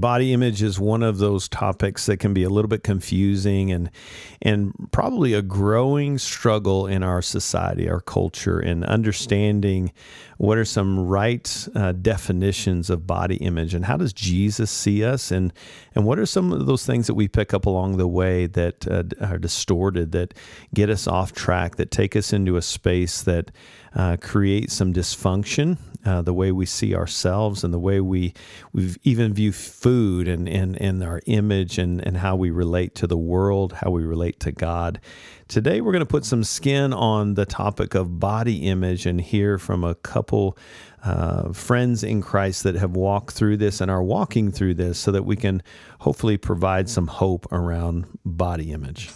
body image is one of those topics that can be a little bit confusing and and probably a growing struggle in our society, our culture, in understanding what are some right uh, definitions of body image and how does Jesus see us and and what are some of those things that we pick up along the way that uh, are distorted that get us off track that take us into a space that uh, create some dysfunction, uh, the way we see ourselves and the way we we even view food and, and, and our image and, and how we relate to the world, how we relate to God. Today, we're going to put some skin on the topic of body image and hear from a couple uh, friends in Christ that have walked through this and are walking through this so that we can hopefully provide some hope around body image.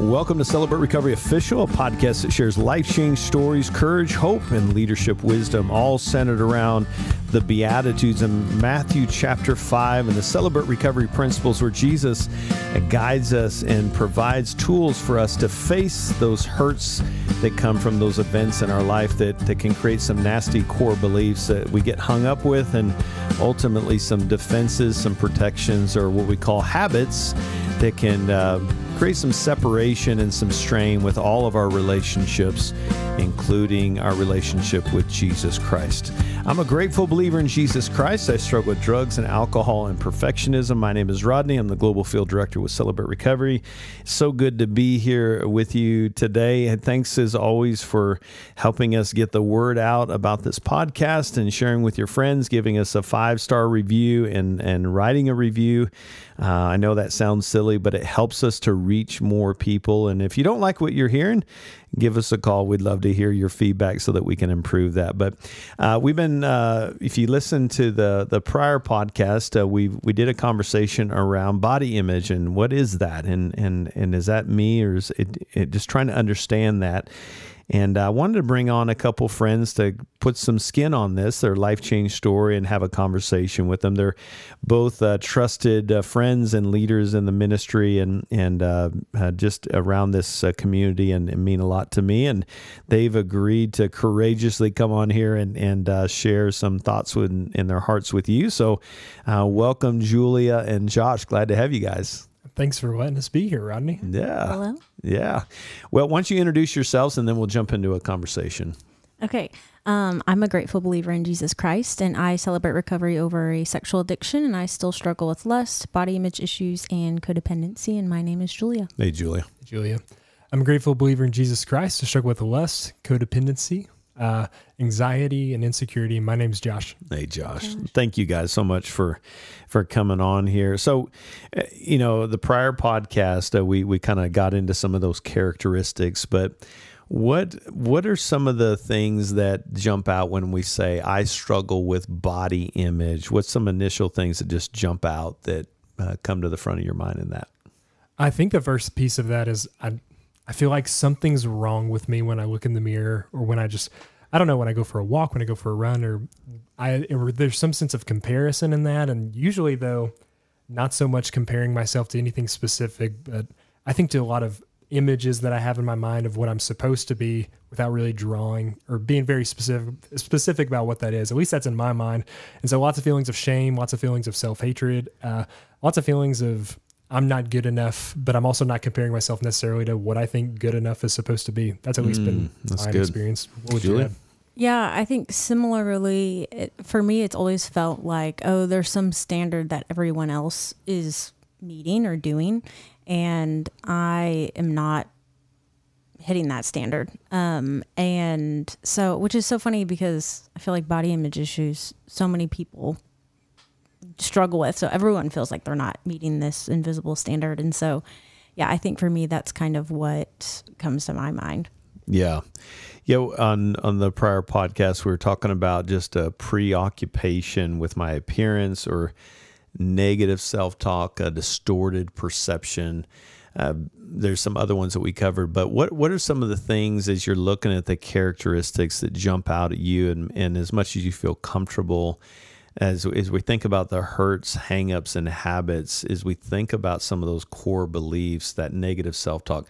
Welcome to Celebrate Recovery Official, a podcast that shares life change stories, courage, hope, and leadership wisdom, all centered around the Beatitudes in Matthew chapter 5 and the Celebrate Recovery principles, where Jesus guides us and provides tools for us to face those hurts that come from those events in our life that, that can create some nasty core beliefs that we get hung up with, and ultimately some defenses, some protections, or what we call habits that can. Uh, create some separation and some strain with all of our relationships, including our relationship with Jesus Christ. I'm a grateful believer in Jesus Christ. I struggle with drugs and alcohol and perfectionism. My name is Rodney. I'm the Global Field Director with Celebrate Recovery. So good to be here with you today. And thanks as always for helping us get the word out about this podcast and sharing with your friends, giving us a five star review and, and writing a review. Uh, I know that sounds silly, but it helps us to reach more people. And if you don't like what you're hearing, give us a call. We'd love to hear your feedback so that we can improve that. But uh, we've been, uh, if you listen to the the prior podcast, uh, we we did a conversation around body image and what is that, and and and is that me or is it, it just trying to understand that. And I wanted to bring on a couple friends to put some skin on this, their life change story, and have a conversation with them. They're both uh, trusted uh, friends and leaders in the ministry and and uh, uh just around this uh, community and, and, mean a lot to me. And they've agreed to courageously come on here and and uh, share some thoughts with, in their hearts with you. So, welcome, Julia and Josh. Glad to have you guys. Thanks for letting us be here, Rodney. Yeah. Hello. Yeah. Well, why don't you introduce yourselves and then we'll jump into a conversation. Okay. Um, I'm a grateful believer in Jesus Christ and I celebrate recovery over a sexual addiction and I still struggle with lust, body image issues, and codependency. And my name is Julia. Hey, Julia. Julia. I'm a grateful believer in Jesus Christ. I struggle with lust, codependency, uh, anxiety and insecurity. My name's Josh. Hey, Josh. Thank you guys so much for for coming on here. So, uh, you know, the prior podcast uh, we we kind of got into some of those characteristics, but what what are some of the things that jump out when we say I struggle with body image? What's some initial things that just jump out that uh, come to the front of your mind in that? I think the first piece of that is I I feel like something's wrong with me when I look in the mirror or when I just I don't know when I go for a walk, when I go for a run, or I or there's some sense of comparison in that. And usually, though, not so much comparing myself to anything specific, but I think to a lot of images that I have in my mind of what I'm supposed to be without really drawing or being very specific specific about what that is. At least that's in my mind. And so lots of feelings of shame, lots of feelings of self hatred, uh, lots of feelings of I'm not good enough, but I'm also not comparing myself necessarily to what I think good enough is supposed to be. That's at least been mm, my good. experience. What would Julie? you add? Yeah, I think similarly, it, for me, it's always felt like, oh, there's some standard that everyone else is meeting or doing, and I am not hitting that standard. Um, and so, which is so funny because I feel like body image issues, so many people struggle with. So everyone feels like they're not meeting this invisible standard. And so, yeah, I think for me, that's kind of what comes to my mind. Yeah. Yeah. On, on the prior podcast, we were talking about just a preoccupation with my appearance or negative self talk, a distorted perception. Uh, there's some other ones that we covered, but what what are some of the things as you're looking at the characteristics that jump out at you, and, and as much as you feel comfortable as as we think about the hurts, hangups, and habits, as we think about some of those core beliefs, that negative self talk,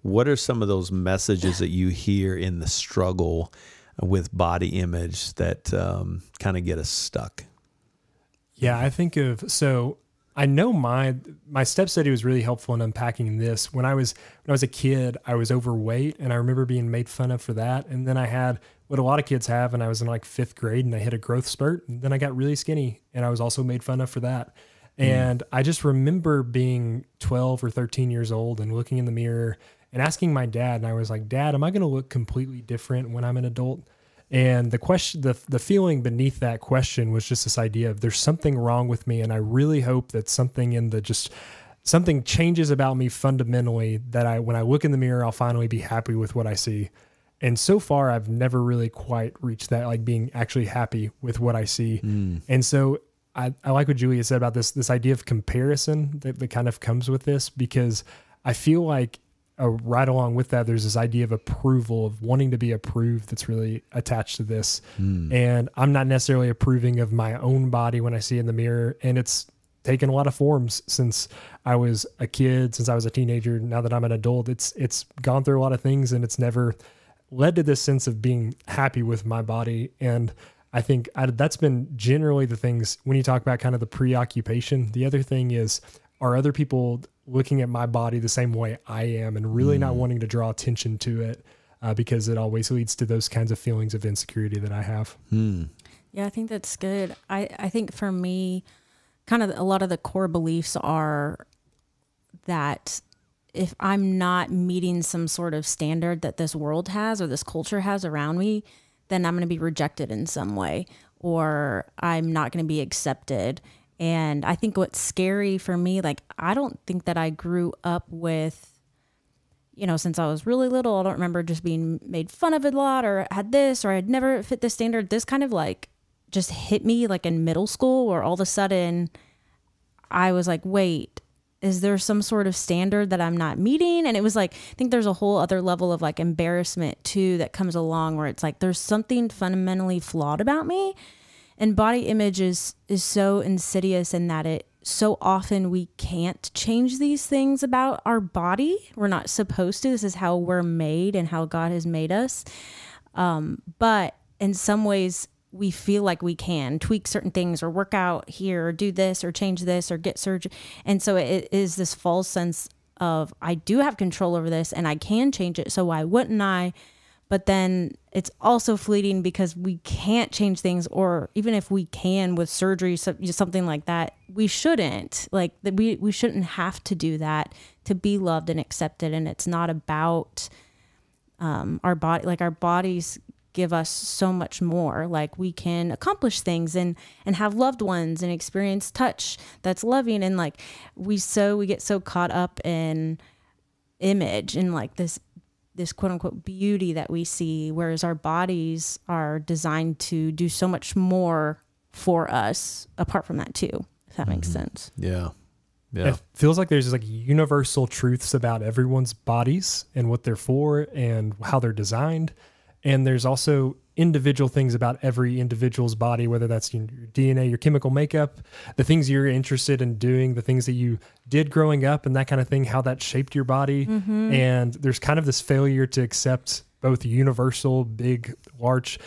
what are some of those messages that you hear in the struggle with body image that um, kind of get us stuck. Yeah, I think of so I know my my step study was really helpful in unpacking this. When I was when I was a kid, I was overweight and I remember being made fun of for that. And then I had what a lot of kids have and I was in like 5th grade and I hit a growth spurt and then I got really skinny and I was also made fun of for that. Mm. And I just remember being 12 or 13 years old and looking in the mirror and asking my dad and I was like, "Dad, am I going to look completely different when I'm an adult?" And the question, the, the feeling beneath that question was just this idea of there's something wrong with me. And I really hope that something in the just something changes about me fundamentally that I, when I look in the mirror, I'll finally be happy with what I see. And so far, I've never really quite reached that, like being actually happy with what I see. Mm. And so I, I like what Julia said about this, this idea of comparison that, that kind of comes with this, because I feel like uh, right along with that, there's this idea of approval, of wanting to be approved that's really attached to this. Mm. And I'm not necessarily approving of my own body when I see in the mirror. And it's taken a lot of forms since I was a kid, since I was a teenager. Now that I'm an adult, it's it's gone through a lot of things and it's never led to this sense of being happy with my body. And I think I, that's been generally the things when you talk about kind of the preoccupation. The other thing is, are other people looking at my body the same way I am and really mm. not wanting to draw attention to it uh, because it always leads to those kinds of feelings of insecurity that I have. Mm. Yeah, I think that's good. I, I think for me, kind of a lot of the core beliefs are that if I'm not meeting some sort of standard that this world has or this culture has around me, then I'm going to be rejected in some way or I'm not going to be accepted. And I think what's scary for me, like, I don't think that I grew up with, you know, since I was really little, I don't remember just being made fun of a lot or had this or I'd never fit this standard. This kind of like just hit me like in middle school where all of a sudden I was like, wait, is there some sort of standard that I'm not meeting? And it was like, I think there's a whole other level of like embarrassment too that comes along where it's like, there's something fundamentally flawed about me and body image is is so insidious in that it so often we can't change these things about our body. We're not supposed to. This is how we're made and how God has made us. Um, but in some ways, we feel like we can tweak certain things or work out here or do this or change this or get surgery. And so it is this false sense of I do have control over this and I can change it. So why wouldn't I? but then it's also fleeting because we can't change things or even if we can with surgery something like that we shouldn't like we we shouldn't have to do that to be loved and accepted and it's not about um, our body like our bodies give us so much more like we can accomplish things and and have loved ones and experience touch that's loving and like we so we get so caught up in image and like this this quote unquote beauty that we see, whereas our bodies are designed to do so much more for us apart from that too, if that mm-hmm. makes sense. Yeah. Yeah. It feels like there's like universal truths about everyone's bodies and what they're for and how they're designed. And there's also individual things about every individual's body, whether that's your DNA, your chemical makeup, the things you're interested in doing, the things that you did growing up, and that kind of thing, how that shaped your body. Mm-hmm. And there's kind of this failure to accept both universal, big, large,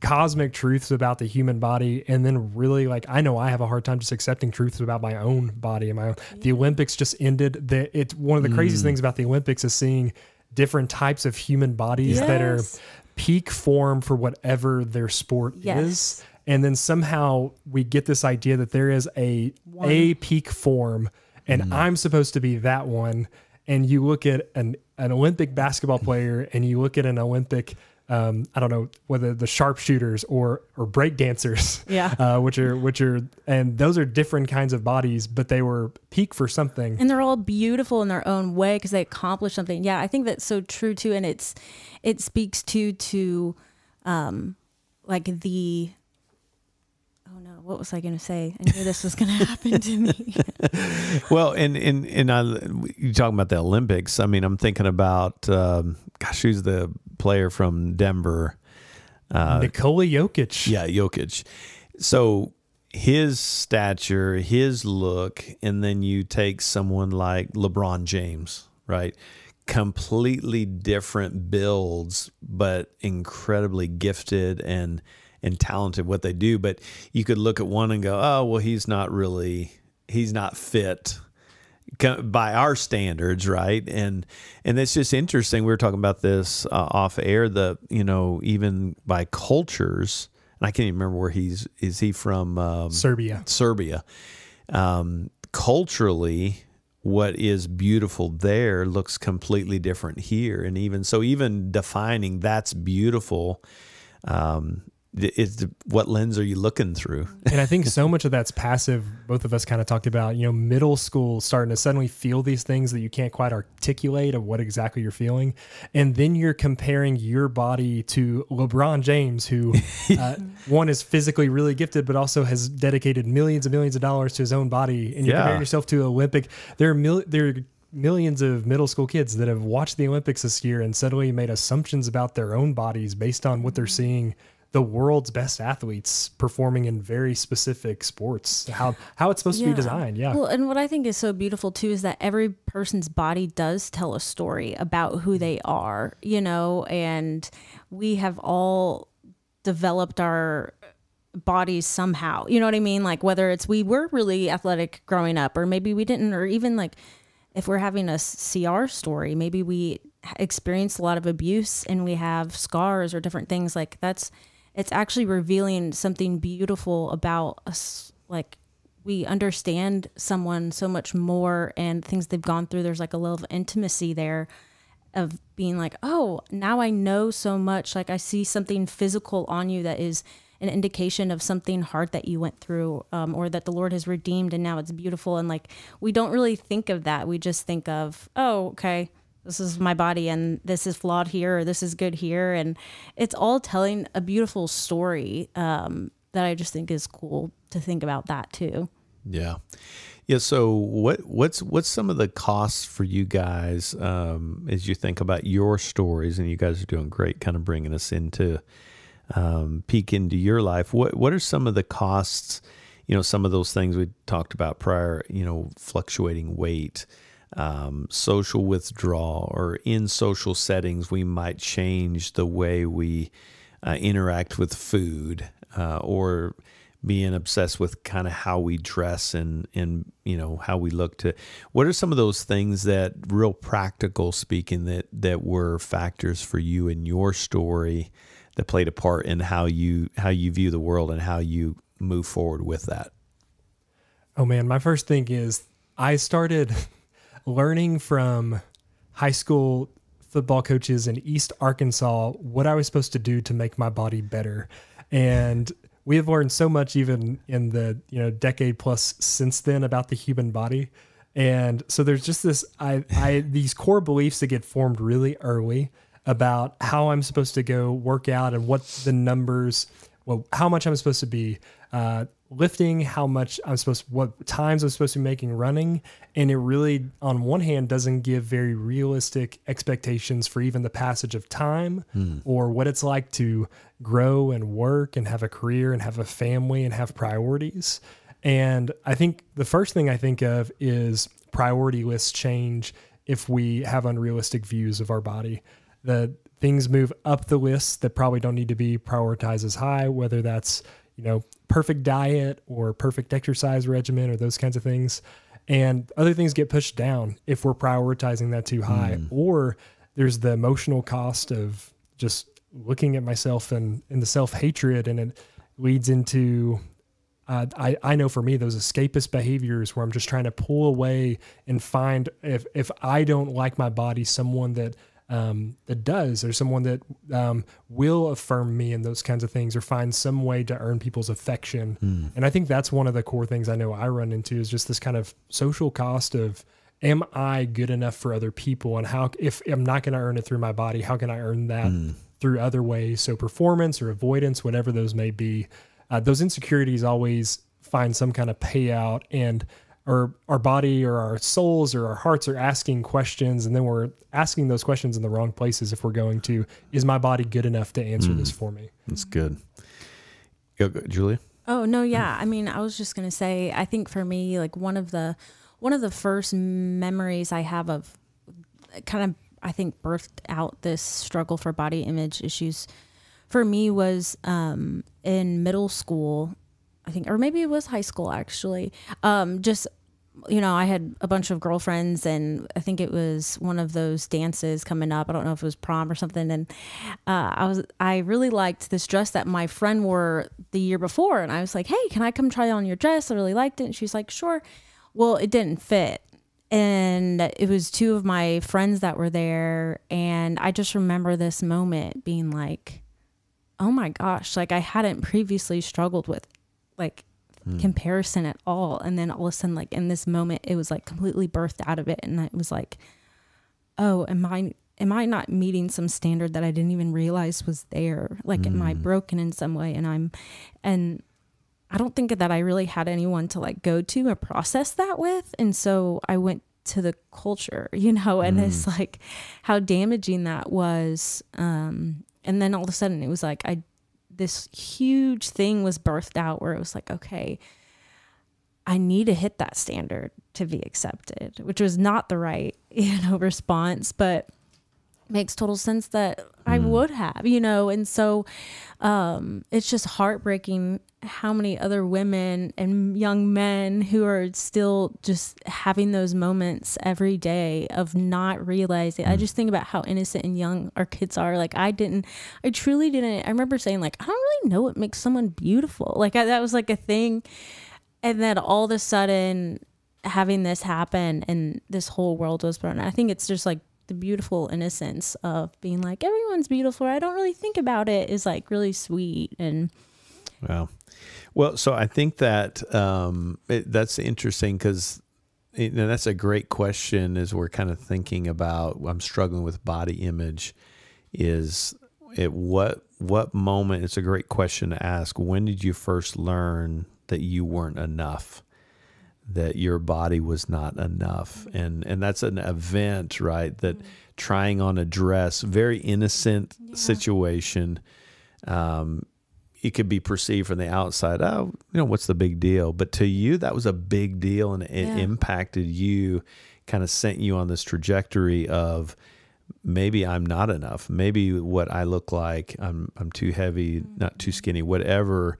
cosmic truths about the human body and then really like I know I have a hard time just accepting truths about my own body and my own. Yeah. The Olympics just ended. The it's one of the craziest mm. things about the Olympics is seeing different types of human bodies yes. that are peak form for whatever their sport yes. is and then somehow we get this idea that there is a one. a peak form and mm. I'm supposed to be that one and you look at an an Olympic basketball player and you look at an Olympic um, I don't know whether the sharpshooters or or break dancers, yeah, uh, which are which are and those are different kinds of bodies, but they were peak for something, and they're all beautiful in their own way because they accomplished something. Yeah, I think that's so true too, and it's it speaks to to um, like the oh no, what was I going to say? I knew this was going to happen to me. well, and and and I, you talking about the Olympics? I mean, I'm thinking about um, gosh, who's the player from Denver. Uh, Nikola Jokic. Yeah, Jokic. So his stature, his look, and then you take someone like LeBron James, right? completely different builds, but incredibly gifted and and talented what they do. But you could look at one and go, oh well, he's not really he's not fit by our standards, right? And and it's just interesting. We were talking about this uh, off air. The you know even by cultures, and I can't even remember where he's is he from um, Serbia. Serbia. Um, culturally, what is beautiful there looks completely different here, and even so, even defining that's beautiful. Um, is what lens are you looking through? and I think so much of that's passive. Both of us kind of talked about, you know, middle school starting to suddenly feel these things that you can't quite articulate of what exactly you're feeling. And then you're comparing your body to LeBron James, who uh, one is physically really gifted, but also has dedicated millions and millions of dollars to his own body. And you yeah. comparing yourself to Olympic. There are, mil- there are millions of middle school kids that have watched the Olympics this year and suddenly made assumptions about their own bodies based on what they're seeing the world's best athletes performing in very specific sports how how it's supposed yeah. to be designed yeah. Well and what i think is so beautiful too is that every person's body does tell a story about who mm-hmm. they are you know and we have all developed our bodies somehow you know what i mean? Like whether it's we were really athletic growing up or maybe we didn't or even like if we're having a cr story maybe we experienced a lot of abuse and we have scars or different things like that's it's actually revealing something beautiful about us like we understand someone so much more and things they've gone through. There's like a level of intimacy there of being like oh now i know so much. Like i see something physical on you that is an indication of something hard that you went through um, or that the lord has redeemed and now it's beautiful. And like we don't really think of that. We just think of oh okay this is my body and this is flawed here or this is good here. And it's all telling a beautiful story um, that i just think is cool to think about that too. Yeah. Yeah so what what's what's some of the costs for you guys um, as you think about your stories and you guys are doing great kind of bringing us into um, peek into your life? What what are some of the costs? You know some of those things we talked about prior you know fluctuating weight um, social withdrawal or in social settings, we might change the way we uh, interact with food uh, or being obsessed with kind of how we dress and and you know how we look to what are some of those things that real practical speaking that that were factors for you in your story that played a part in how you how you view the world and how you move forward with that? Oh man my first thing is i started learning from high school football coaches in East Arkansas what I was supposed to do to make my body better. And we have learned so much even in the, you know, decade plus since then about the human body. And so there's just this I I these core beliefs that get formed really early about how I'm supposed to go work out and what the numbers well, how much I'm supposed to be uh, lifting, how much I'm supposed, what times I'm supposed to be making running, and it really, on one hand, doesn't give very realistic expectations for even the passage of time hmm. or what it's like to grow and work and have a career and have a family and have priorities. And I think the first thing I think of is priority lists change if we have unrealistic views of our body. The things move up the list that probably don't need to be prioritized as high, whether that's you know, perfect diet or perfect exercise regimen or those kinds of things. And other things get pushed down if we're prioritizing that too high. Mm. Or there's the emotional cost of just looking at myself and, and the self hatred, and it leads into uh, I, I know for me those escapist behaviors where I'm just trying to pull away and find if if I don't like my body, someone that um, that does, or someone that um, will affirm me in those kinds of things, or find some way to earn people's affection. Mm. And I think that's one of the core things I know I run into is just this kind of social cost of am I good enough for other people, and how if I'm not going to earn it through my body, how can I earn that mm. through other ways? So performance or avoidance, whatever those may be, uh, those insecurities always find some kind of payout and or our body or our souls or our hearts are asking questions and then we're asking those questions in the wrong places if we're going to is my body good enough to answer mm, this for me? That's good. Go, go, julia? Oh no yeah. I mean i was just going to say i think for me like one of the one of the first memories i have of kind of I think birthed out this struggle for body image issues for me was um, in middle school, I think, or maybe it was high school actually. Um, just you know, I had a bunch of girlfriends, and I think it was one of those dances coming up. I don't know if it was prom or something. And uh, I was, I really liked this dress that my friend wore the year before, and I was like, "Hey, can I come try on your dress?" I really liked it, and she's like, "Sure." Well, it didn't fit, and it was two of my friends that were there, and I just remember this moment being like, "Oh my gosh!" Like I hadn't previously struggled with, like mm. comparison at all. And then all of a sudden, like in this moment, it was like completely birthed out of it. And it was like, oh, am I am I not meeting some standard that I didn't even realize was there? Like, mm. am I hmm. broken in some way? And I'm, and I don't think that I really had anyone to like go to or process that with. And so I went to the culture, you know, and mm. it's hmm. like how damaging that was. Um, and then all of a sudden it was like, I this huge thing was birthed out where it was like, okay, I need to hit that standard to be accepted, which was not the right, you know, response, but makes total sense that mm. I would have, you know, and so um, it's just heartbreaking how many other women and young men who are still just having those moments every day of not realizing. Mm. I just think about how innocent and young our kids are. Like I didn't, I truly didn't. I remember saying like, I don't really know what makes someone beautiful. Like I, that was like a thing, and then all of a sudden having this happen and this whole world was burned. I think it's just like the beautiful innocence of being like everyone's beautiful. I don't really think about it is like really sweet and. Wow. Well, so I think that um, it, that's interesting because you know, that's a great question as we're kind of thinking about I'm struggling with body image is at what what moment it's a great question to ask when did you first learn that you weren't enough that your body was not enough and and that's an event right that mm-hmm. trying on a dress very innocent yeah. situation um, it could be perceived from the outside oh you know what's the big deal but to you that was a big deal and it yeah. impacted you kind of sent you on this trajectory of maybe I'm not enough maybe what I look like I'm I'm too heavy mm-hmm. not too skinny whatever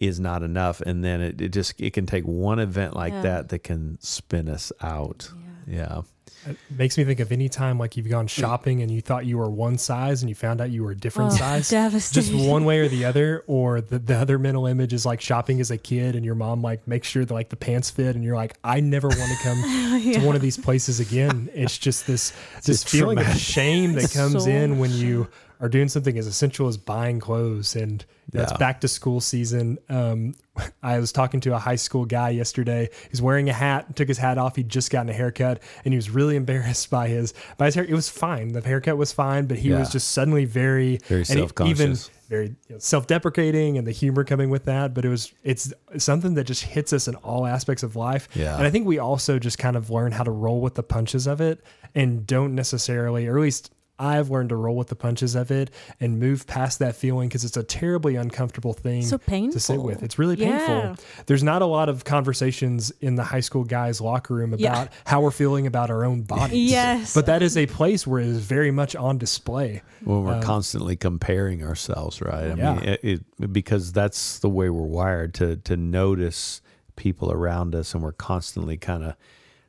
is not enough and then it, it just it can take one event like yeah. that that can spin us out yeah. yeah. It makes me think of any time like you've gone shopping and you thought you were one size and you found out you were a different oh, size. Just one way or the other. Or the, the other mental image is like shopping as a kid and your mom like makes sure that like the pants fit and you're like, I never want to come yeah. to one of these places again. It's just this this feeling traumatic. of shame that comes so in when you are doing something as essential as buying clothes and that's yeah. back to school season. Um, I was talking to a high school guy yesterday. He's wearing a hat, took his hat off. He'd just gotten a haircut and he was really embarrassed by his by his hair. It was fine. The haircut was fine, but he yeah. was just suddenly very very self conscious. Even very you know, self-deprecating and the humor coming with that but it was it's something that just hits us in all aspects of life yeah. and i think we also just kind of learn how to roll with the punches of it and don't necessarily or at least I've learned to roll with the punches of it and move past that feeling because it's a terribly uncomfortable thing so to sit with. It's really painful. Yeah. There's not a lot of conversations in the high school guys' locker room about yeah. how we're feeling about our own bodies. yes. But that is a place where it is very much on display. Well, we're um, constantly comparing ourselves, right? I yeah. mean, it, it, because that's the way we're wired to to notice people around us and we're constantly kind of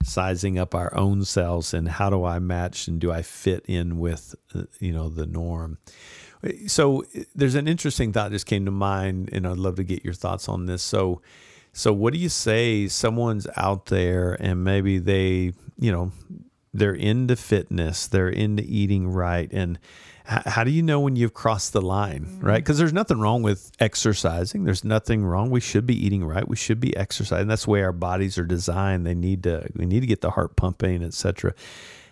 sizing up our own selves and how do I match and do I fit in with uh, you know the norm. So there's an interesting thought just came to mind, and I'd love to get your thoughts on this. So, so what do you say? Someone's out there, and maybe they, you know, they're into fitness, they're into eating right, and how do you know when you've crossed the line, mm-hmm. right? Because there's nothing wrong with exercising. There's nothing wrong. We should be eating right. We should be exercising. That's the way our bodies are designed. They need to. We need to get the heart pumping, etc.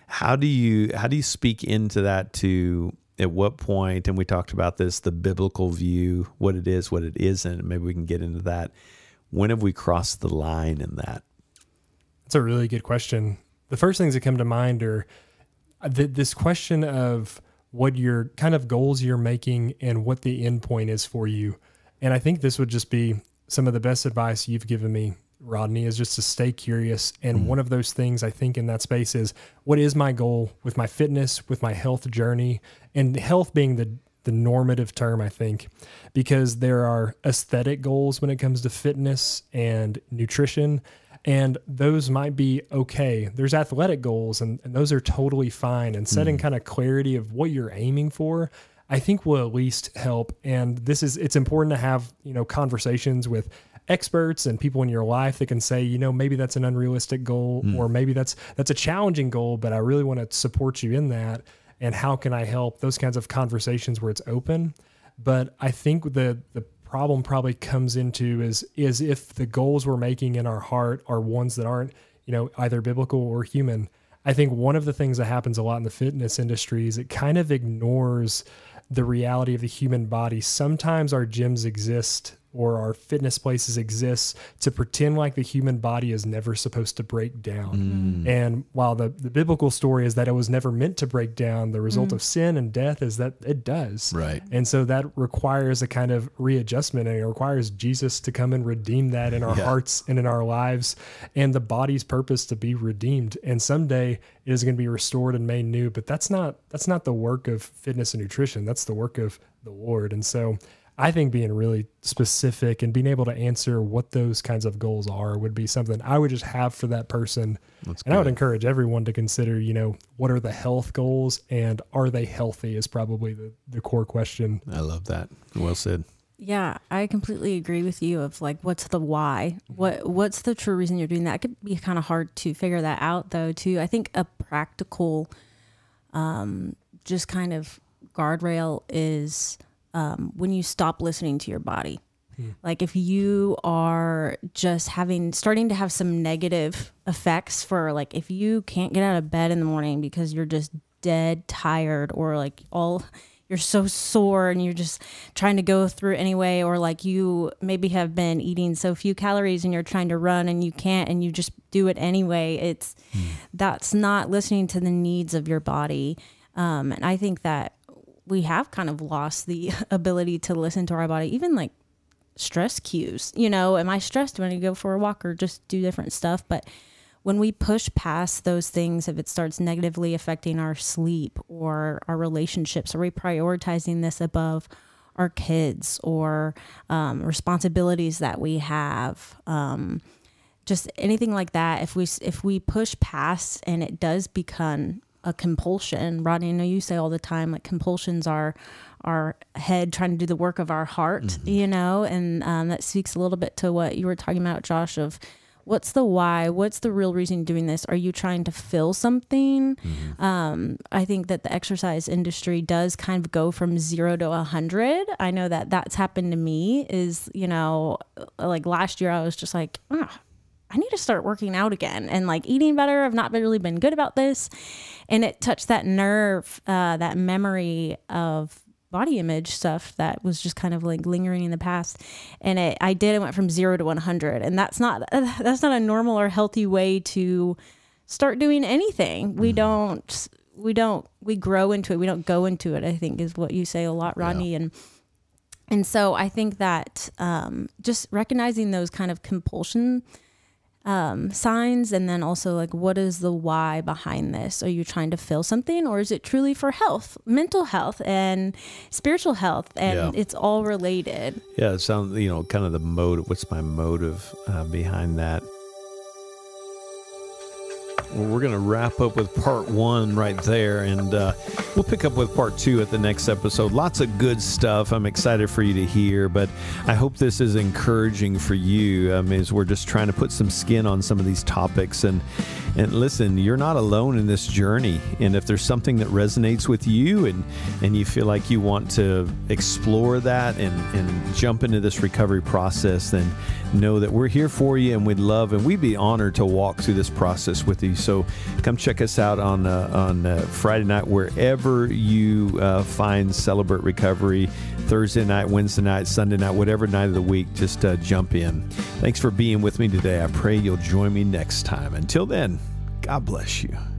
How do you how do you speak into that to at what point? And we talked about this, the biblical view, what it is, what it isn't. Maybe we can get into that. When have we crossed the line in that? That's a really good question. The first things that come to mind are uh, this question of what your kind of goals you're making and what the end point is for you. And I think this would just be some of the best advice you've given me Rodney, is just to stay curious. And mm. one of those things I think in that space is what is my goal with my fitness, with my health journey, and health being the the normative term, I think, because there are aesthetic goals when it comes to fitness and nutrition. And those might be okay. There's athletic goals, and, and those are totally fine. And setting mm. kind of clarity of what you're aiming for, I think will at least help. And this is, it's important to have, you know, conversations with experts and people in your life that can say, you know, maybe that's an unrealistic goal mm. or maybe that's that's a challenging goal, but I really want to support you in that and how can I help? Those kinds of conversations where it's open. But I think the the problem probably comes into is is if the goals we're making in our heart are ones that aren't, you know, either biblical or human. I think one of the things that happens a lot in the fitness industry is it kind of ignores the reality of the human body. Sometimes our gyms exist or our fitness places exist to pretend like the human body is never supposed to break down. Mm. And while the, the biblical story is that it was never meant to break down, the result mm. of sin and death is that it does. Right. And so that requires a kind of readjustment and it requires Jesus to come and redeem that in our yeah. hearts and in our lives and the body's purpose to be redeemed. And someday it is going to be restored and made new, but that's not that's not the work of fitness and nutrition. That's the work of the Lord. And so I think being really specific and being able to answer what those kinds of goals are would be something I would just have for that person. That's and good. I would encourage everyone to consider, you know, what are the health goals and are they healthy is probably the, the core question. I love that. Well said. Yeah, I completely agree with you of like what's the why? What what's the true reason you're doing that? It could be kind of hard to figure that out though too. I think a practical um just kind of guardrail is um, when you stop listening to your body. Hmm. Like if you are just having starting to have some negative effects for like if you can't get out of bed in the morning because you're just dead tired or like all you're so sore and you're just trying to go through anyway or like you maybe have been eating so few calories and you're trying to run and you can't and you just do it anyway it's hmm. that's not listening to the needs of your body um, and i think that we have kind of lost the ability to listen to our body, even like stress cues. You know, am I stressed when I go for a walk or just do different stuff? But when we push past those things, if it starts negatively affecting our sleep or our relationships, are we prioritizing this above our kids or um, responsibilities that we have? Um, just anything like that. If we if we push past and it does become a compulsion. Rodney, I know you say all the time like compulsions are our head trying to do the work of our heart, mm-hmm. you know, and um, that speaks a little bit to what you were talking about, Josh, of what's the why? What's the real reason you're doing this? Are you trying to fill something? Mm-hmm. Um, I think that the exercise industry does kind of go from zero to a hundred. I know that that's happened to me. Is you know, like last year I was just like, ah, I need to start working out again and like eating better. I've not really been good about this. And it touched that nerve, uh, that memory of body image stuff that was just kind of like lingering in the past. And it, I did, I went from zero to 100. And that's not, that's not a normal or healthy way to start doing anything. We mm-hmm. don't, we don't, we grow into it. We don't go into it, I think is what you say a lot, Rodney. Yeah. And, and so I think that um, just recognizing those kind of compulsion um, signs and then also like what is the why behind this? Are you trying to fill something or is it truly for health mental health and spiritual health? And yeah. it's all related. Yeah it sounds you know kind of the mode what's my motive uh, behind that well, we're going to wrap up with part one right there, and uh, we'll pick up with part two at the next episode. Lots of good stuff. I'm excited for you to hear, but I hope this is encouraging for you um, as we're just trying to put some skin on some of these topics. And and listen, you're not alone in this journey. And if there's something that resonates with you, and and you feel like you want to explore that and and jump into this recovery process, then know that we're here for you, and we'd love and we'd be honored to walk through this process with you. So come check us out on uh, on uh, Friday night wherever you uh, find Celebrate Recovery. Thursday night, Wednesday night, Sunday night, whatever night of the week, just uh, jump in. Thanks for being with me today. I pray you'll join me next time. Until then, God bless you.